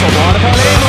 So what about it?